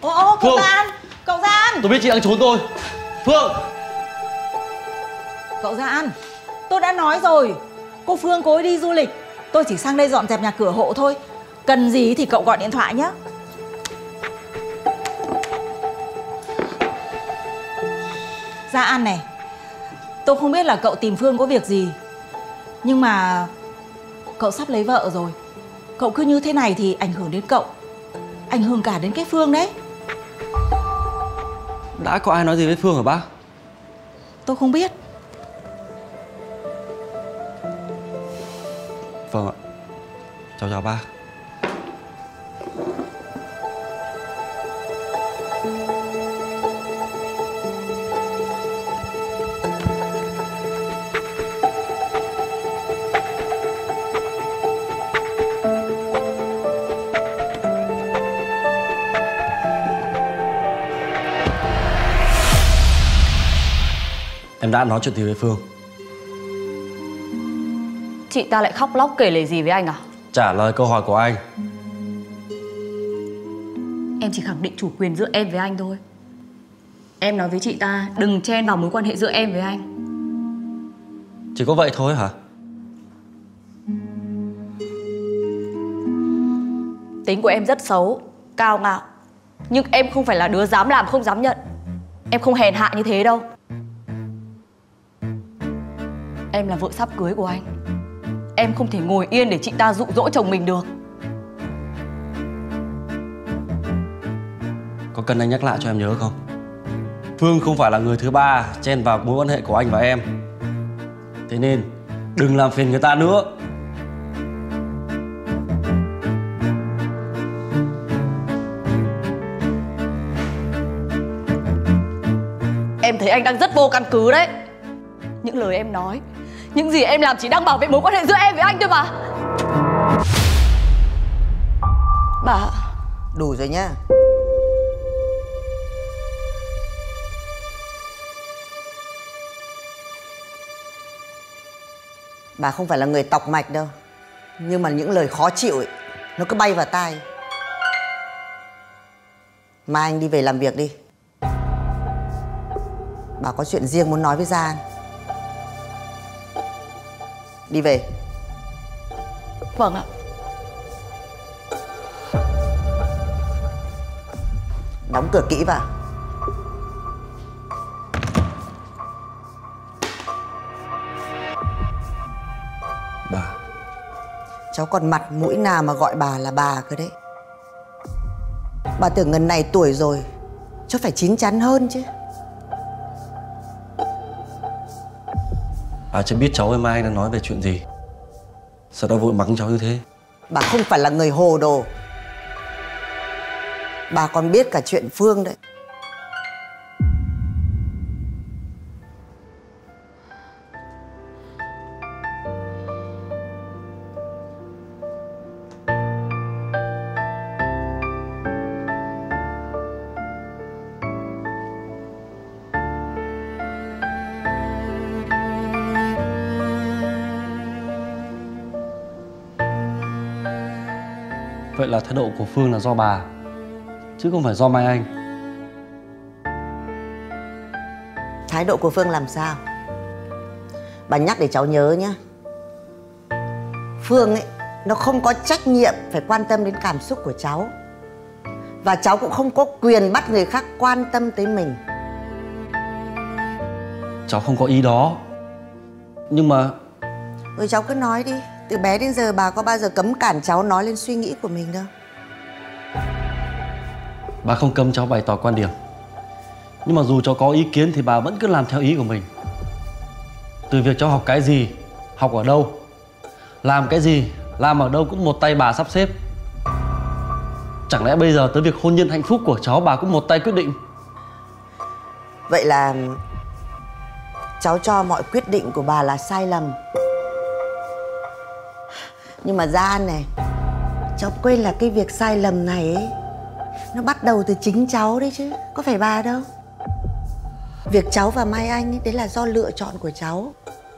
Ô ô cậu Phương. Gian Cậu Gian Tôi biết chị đang trốn tôi Phương. Cậu Gian Tôi đã nói rồi. Cô Phương cô ấy đi du lịch. Tôi chỉ sang đây dọn dẹp nhà cửa hộ thôi. Cần gì thì cậu gọi điện thoại nhé Gia An này Tôi không biết là cậu tìm Phương có việc gì. Nhưng mà Cậu sắp lấy vợ rồi. Cậu cứ như thế này thì ảnh hưởng đến cậu. Ảnh hưởng cả đến cái Phương đấy Đã có ai nói gì với Phương hả bác? Tôi không biết. Vâng ạ. Chào chào bác Em đã nói chuyện gì với Phương? Chị ta lại khóc lóc kể lể gì với anh à? Trả lời câu hỏi của anh. Em chỉ khẳng định chủ quyền giữa em với anh thôi. Em nói với chị ta đừng chen vào mối quan hệ giữa em với anh. Chỉ có vậy thôi hả? Tính của em rất xấu, cao ngạo. Nhưng em không phải là đứa dám làm không dám nhận. Em không hèn hạ như thế đâu Em là vợ sắp cưới của anh. Em không thể ngồi yên để chị ta dụ dỗ chồng mình được. Có cần anh nhắc lại cho em nhớ không? Phương không phải là người thứ ba Chen vào mối quan hệ của anh và em. Thế nên Đừng làm phiền người ta nữa. Em thấy anh đang rất vô căn cứ đấy. Những lời em nói những gì em làm chỉ đang bảo vệ mối quan hệ giữa em với anh thôi mà. Bà. Đủ rồi nhá. Bà không phải là người tọc mạch đâu. Nhưng mà những lời khó chịu ấy, Nó cứ bay vào tai. Mai anh đi về làm việc đi. Bà có chuyện riêng muốn nói với Gia Đi về. Vâng ạ. Đóng cửa kỹ vào. Bà. Cháu còn mặt mũi nào mà gọi bà là bà cơ đấy? Bà tưởng ngần này tuổi rồi Cháu phải chín chắn hơn chứ Bà chưa biết cháu với Mai đang nói về chuyện gì. Sao đã vội mắng cháu như thế? Bà không phải là người hồ đồ. Bà còn biết cả chuyện Phương đấy. Vậy là thái độ của Phương là do bà Chứ không phải do Mai Anh. Thái độ của Phương làm sao? Bà nhắc để cháu nhớ nhá. Phương ấy Nó không có trách nhiệm Phải quan tâm đến cảm xúc của cháu. Và cháu cũng không có quyền bắt người khác quan tâm tới mình. Cháu không có ý đó. Nhưng mà Ừ cháu cứ nói đi Từ bé đến giờ bà có bao giờ cấm cản cháu nói lên suy nghĩ của mình đâu? Bà không cấm cháu bày tỏ quan điểm. Nhưng mà dù cháu có ý kiến thì bà vẫn cứ làm theo ý của mình. Từ việc cháu học cái gì Học ở đâu Làm cái gì Làm ở đâu cũng một tay bà sắp xếp. Chẳng lẽ bây giờ tới việc hôn nhân hạnh phúc của cháu bà cũng một tay quyết định? Vậy là cháu cho mọi quyết định của bà là sai lầm nhưng mà ra này Cháu quên là cái việc sai lầm này ấy. Nó bắt đầu từ chính cháu đấy chứ Có phải bà đâu. Việc cháu và Mai Anh ấy, đấy là do lựa chọn của cháu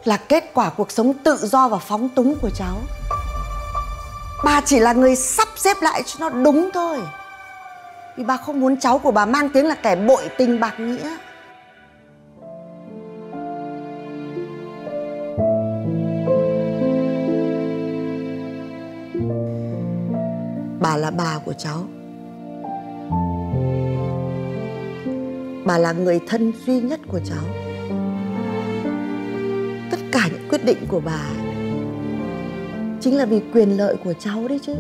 Là kết quả cuộc sống tự do và phóng túng của cháu. Bà chỉ là người sắp xếp lại cho nó đúng thôi. Vì bà không muốn cháu của bà mang tiếng là kẻ bội tình bạc nghĩa. Bà là bà của cháu. Bà là người thân duy nhất của cháu. Tất cả những quyết định của bà Chính là vì quyền lợi của cháu đấy chứ.